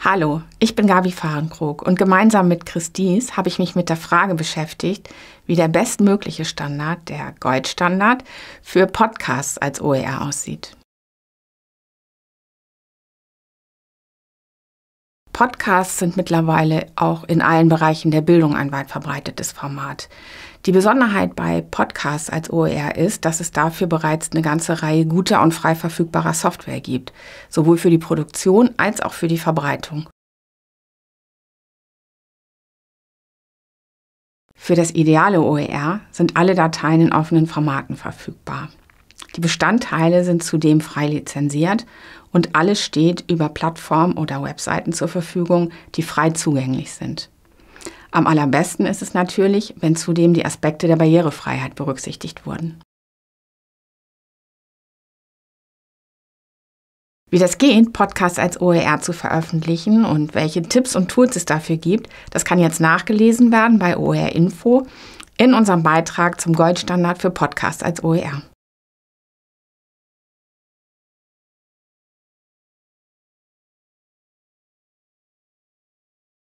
Hallo, ich bin Gabi Fahrenkrog und gemeinsam mit Christine habe ich mich mit der Frage beschäftigt, wie der bestmögliche Standard, der Goldstandard, für Podcasts als OER aussieht. Podcasts sind mittlerweile auch in allen Bereichen der Bildung ein weit verbreitetes Format. Die Besonderheit bei Podcasts als OER ist, dass es dafür bereits eine ganze Reihe guter und frei verfügbarer Software gibt, sowohl für die Produktion als auch für die Verbreitung. Für das ideale OER sind alle Dateien in offenen Formaten verfügbar. Die Bestandteile sind zudem frei lizenziert und alles steht über Plattformen oder Webseiten zur Verfügung, die frei zugänglich sind. Am allerbesten ist es natürlich, wenn zudem die Aspekte der Barrierefreiheit berücksichtigt wurden. Wie das geht, Podcasts als OER zu veröffentlichen und welche Tipps und Tools es dafür gibt, das kann jetzt nachgelesen werden bei OER Info in unserem Beitrag zum Goldstandard für Podcasts als OER.